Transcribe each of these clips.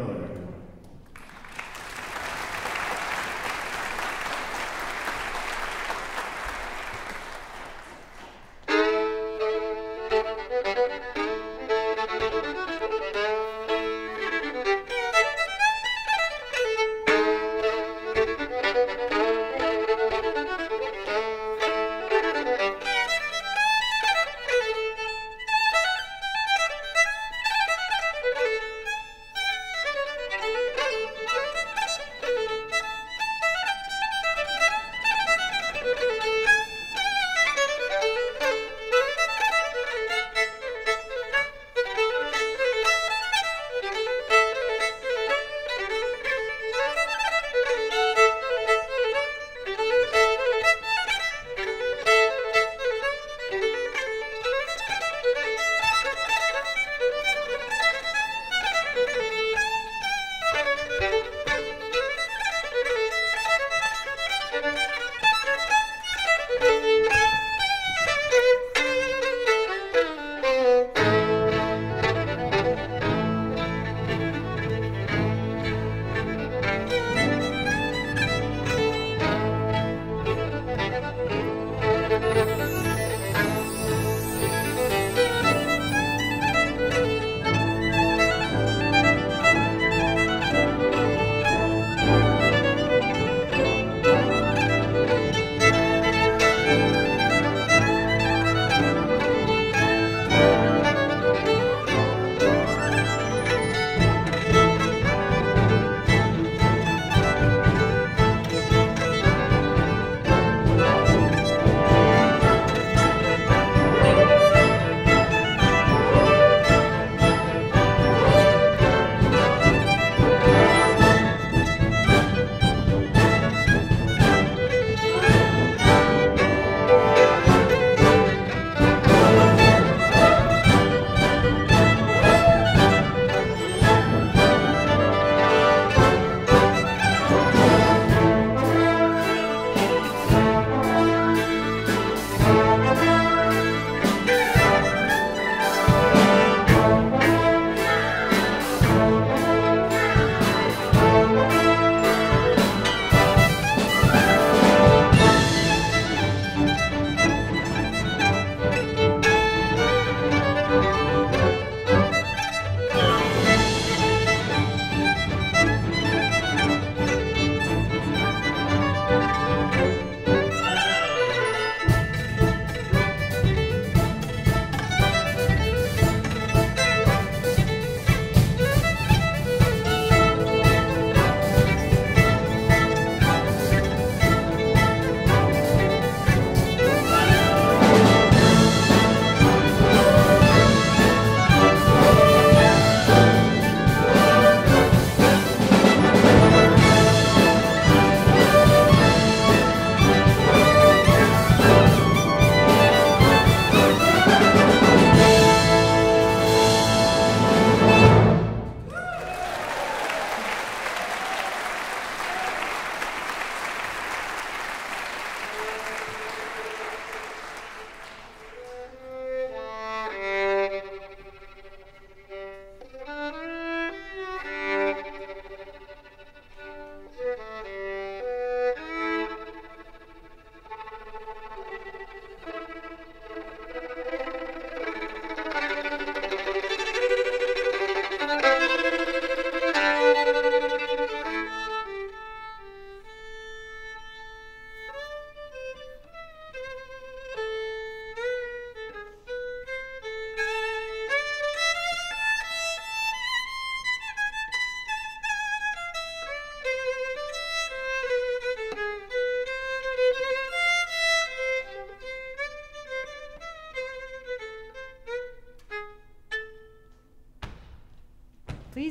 another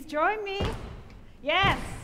join me. Yes.